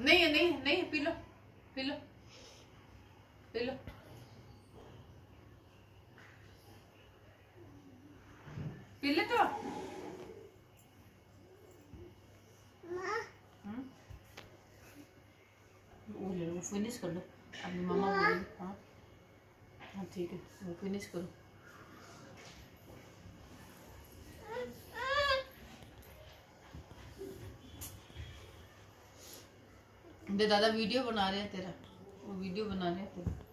नहीं है नहीं नहीं है, पी लो पी लो पी लो। पी ले तो। फिनिश कर लो। अपनी मम्मा बोली हाँ। हाँ। ठीक है वो फिनिश करो। दादा वीडियो बना रहे हैं तेरा। वो वीडियो बना रहे हैं तेरा।